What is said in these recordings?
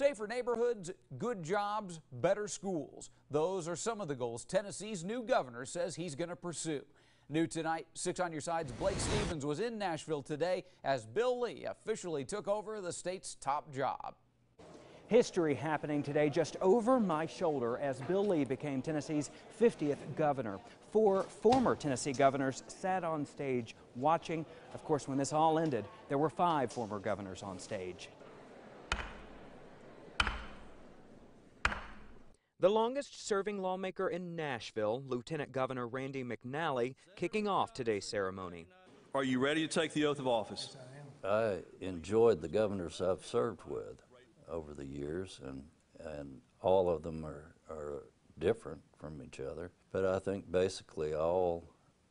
Safer neighborhoods, good jobs, better schools. Those are some of the goals Tennessee's new governor says he's going to pursue. New tonight, 6 on your sides, Blake Stevens was in Nashville today as Bill Lee officially took over the state's top job. History happening today just over my shoulder as Bill Lee became Tennessee's 50th governor. Four former Tennessee governors sat on stage watching. Of course, when this all ended, there were five former governors on stage. The longest serving lawmaker in Nashville, Lieutenant Governor Randy McNally, kicking off today's ceremony. Are you ready to take the oath of office? I enjoyed the governors I've served with over the years, and, and all of them are, are different from each other. But I think basically all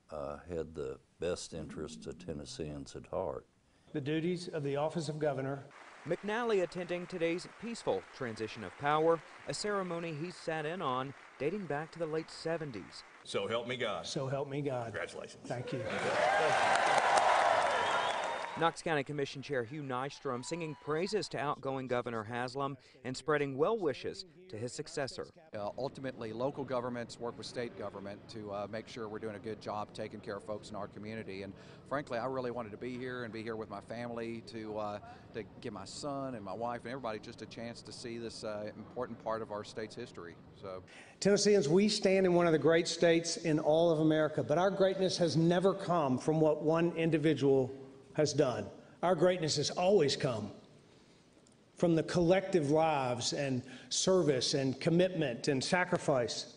uh, had the best interests of Tennesseans at heart. The duties of the office of governor McNally attending today's peaceful transition of power, a ceremony he sat in on dating back to the late 70s. So help me God. So help me God. Congratulations. Thank you. Knox County Commission Chair Hugh Nystrom singing praises to outgoing Governor Haslam and spreading well wishes to his successor. Uh, ultimately, local governments work with state government to uh, make sure we're doing a good job taking care of folks in our community. And frankly, I really wanted to be here and be here with my family to uh, to give my son and my wife and everybody just a chance to see this uh, important part of our state's history. So, Tennesseans, we stand in one of the great states in all of America, but our greatness has never come from what one individual has done. Our greatness has always come from the collective lives and service and commitment and sacrifice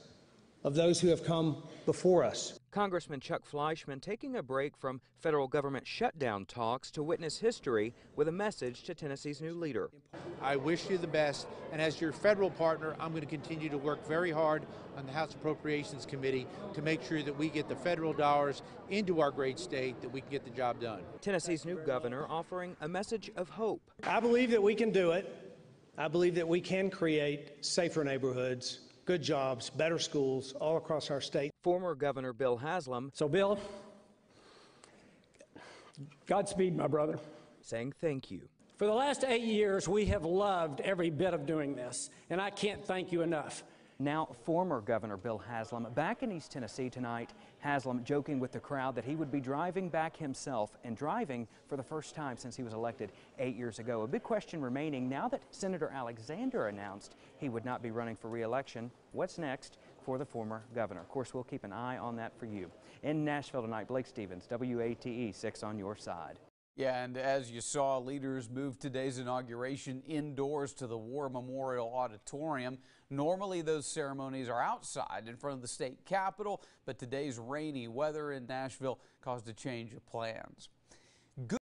of those who have come before us. Congressman Chuck Fleischmann taking a break from federal government shutdown talks to witness history with a message to Tennessee's new leader. I wish you the best, and as your federal partner, I'm going to continue to work very hard on the House Appropriations Committee to make sure that we get the federal dollars into our great state, that we can get the job done. Tennessee's new governor offering a message of hope. I believe that we can do it. I believe that we can create safer neighborhoods good jobs, better schools all across our state. Former Governor Bill Haslam. So, Bill, Godspeed, my brother. Saying thank you. For the last eight years, we have loved every bit of doing this, and I can't thank you enough. Now, former Governor Bill Haslam back in East Tennessee tonight. Haslam joking with the crowd that he would be driving back himself and driving for the first time since he was elected eight years ago. A big question remaining now that Senator Alexander announced he would not be running for re-election. What's next for the former governor? Of course, we'll keep an eye on that for you. In Nashville tonight, Blake Stevens, WATE 6 on your side. Yeah, and as you saw, leaders moved today's inauguration indoors to the War Memorial Auditorium. Normally, those ceremonies are outside in front of the state capitol, but today's rainy weather in Nashville caused a change of plans.